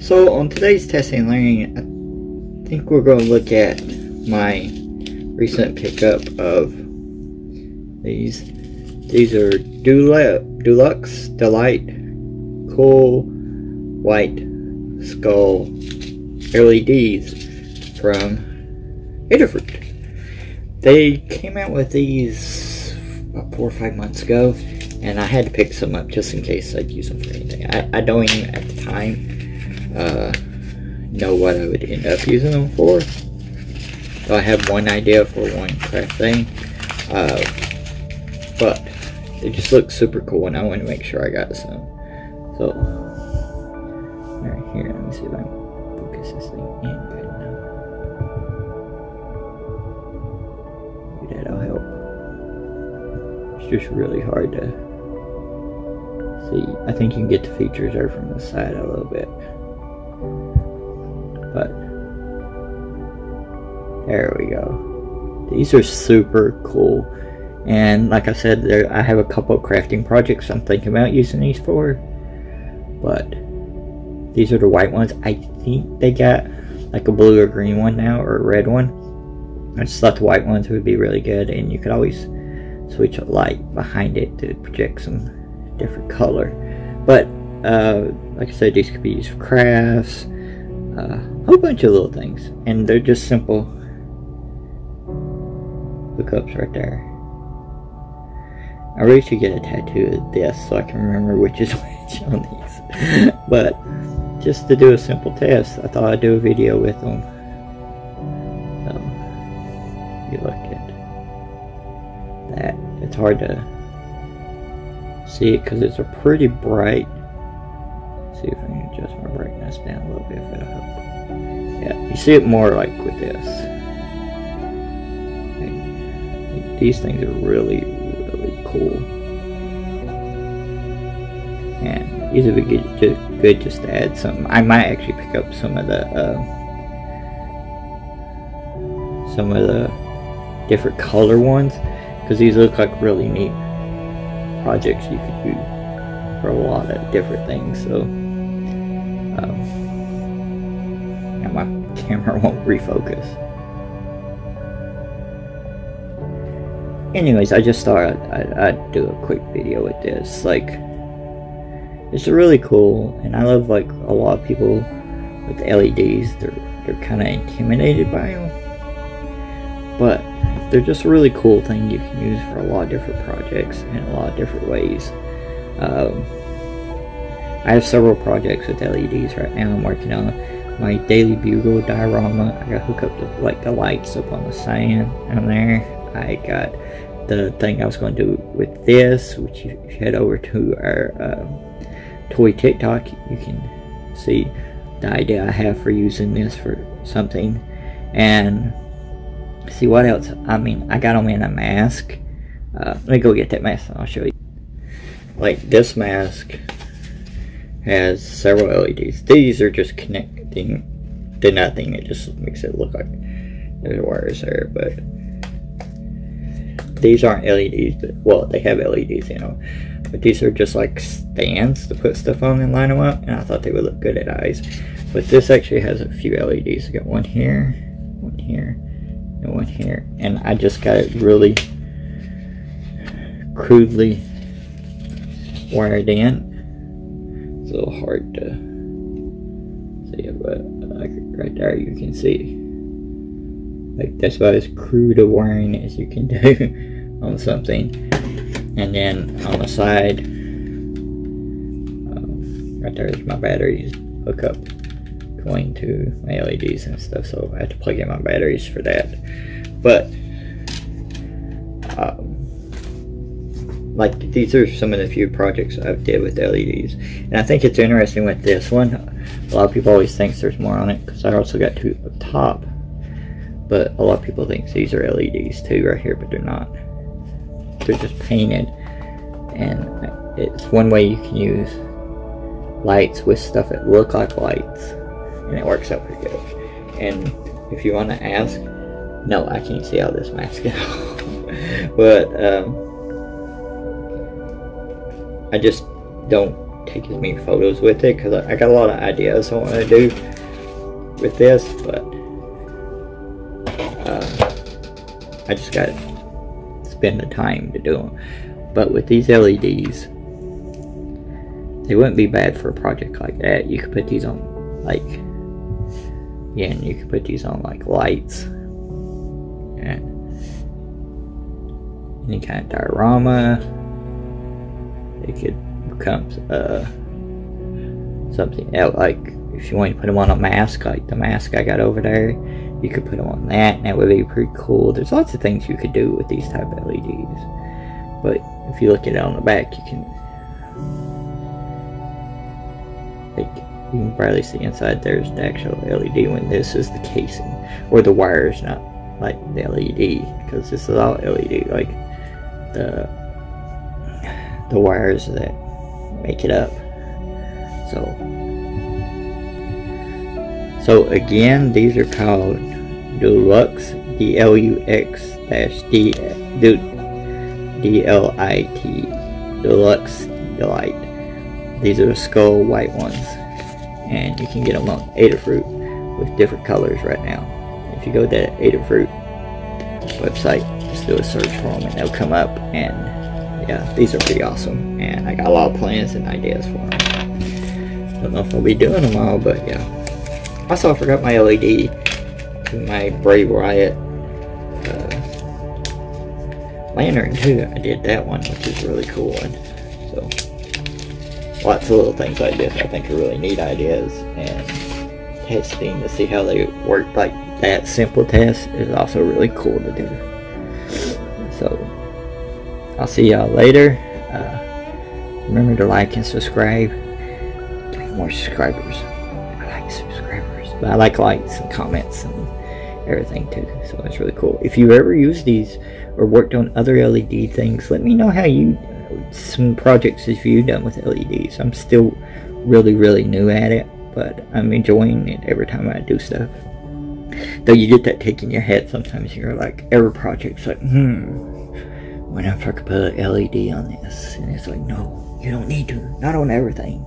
So on today's testing learning, I think we're going to look at my recent pickup of these. These are dLUX dLITE Cool White Skull LEDs from Adafruit. They came out with these about four or five months ago, and I had to pick some up just in case I'd use them for anything. I, I don't even at the time uh, know what I would end up using them for. So I have one idea for one craft thing, uh, but they just look super cool, and I want to make sure I got some. So, right here, let me see if I can focus this thing in good enough. Maybe that'll help. It's just really hard to see. I think you can get the features there from the side a little bit. But, there we go. These are super cool. And like I said, there I have a couple crafting projects I'm thinking about using these for. But these are the white ones. I think they got like a blue or green one now, or a red one. I just thought the white ones would be really good, and you could always switch a light behind it to project some different color. But uh, like I said, these could be used for crafts, uh, a whole bunch of little things, and they're just simple hookups right there. I really should get a tattoo of this so I can remember which is which on these. but just to do a simple test, I thought I'd do a video with them. So, you look at that. It's hard to see it because it's a pretty bright. Let's see if I can adjust my brightness down a little bit if it'll help. Yeah, you see it more like with this. These things are really, really cool. And these would be good, just, good just to add some. I might actually pick up some of the uh, some of the different color ones because these look like really neat projects you could do for a lot of different things. So, um, and my camera won't refocus. anyways, I just thought I'd, I'd, I'd, do a quick video with this. Like, it's really cool, and I love like a lot of people with LEDs. They're they're kind of intimidated by them, but they're just a really cool thing you can use for a lot of different projects in a lot of different ways. Um, I have several projects with LEDs right now. I'm working on my daily bugle diorama. I got hook up the, like the lights up on the sign on there. I got the thing I was going to do with this, which you head over to our uh, toy TikTok, you can see the idea I have for using this for something. And see what else. I mean, I got them in a mask. Uh, let me go get that mask I'll show you. Like this mask has several LEDs. These are just connecting to nothing. It just makes it look like there's wires there, but these aren't LEDs, but, well, they have LEDs you know. but these are just like stands to put stuff on and line them up, and I thought they would look good at eyes. But this actually has a few LEDs. I got one here, one here, one here, and I just got it really crudely wired in. It's a little hard to see but right there you can see. Like that's about as crude a wiring as you can do on something. And then on the side um, right there is my batteries hook up going to my LEDs and stuff so I have to plug in my batteries for that. But um, like these are some of the few projects I've did with LEDs and I think it's interesting with this one a lot of people always think there's more on it because I also got two up top. But a lot of people think these are LEDs too right here but they're not. They're just painted. And it's one way you can use lights with stuff that look like lights and it works out pretty good and if you want to ask no I can't see how this mask is but um, I just don't take as many photos with it because I got a lot of ideas I want to do with this, but uh, I just got to spend the time to do them. But with these LEDs, they wouldn't be bad for a project like that. You could put these on like, yeah, and you could put these on like lights and any kind of diorama. It could become uh, something else. Like if you want to put them on a mask, like the mask I got over there, you could put them on that, and that would be pretty cool. There's lots of things you could do with these type of LEDs. But if you look at it on the back, you can like you can barely see inside. There's the actual LED when this is the casing or the wires, not like the LED, because this is all LED. Like the the wires that make it up. So so again, these are called Deluxe D L U X dash D D L I T dLUX dLITE. These are skull white ones, and you can get them on Adafruit with different colors right now. If you go to the Adafruit website, just do a search for them and they'll come up. And yeah, these are pretty awesome, and I got a lot of plans and ideas for them. Don't know if I'll be doing them all, but yeah. Also, I forgot my LED to my Brave Riot uh, lantern too. I did that one, which is a really cool. one. so, lots of little things like this I think are really neat ideas. And testing to see how they work like that simple test is also really cool to do. So, I'll see y'all later. Uh, remember to like and subscribe. Me more subscribers. I like subscribers. But I like likes and comments and everything too. So it's really cool. If you ever use these or worked on other LED things, let me know how you some projects have you done with LEDs. I'm still really really new at it, but I'm enjoying it every time I do stuff. Though you get that take in your head sometimes. You're like every project's like, hmm, when I could put an LED on this, and it's like, no, you don't need to. Not on everything.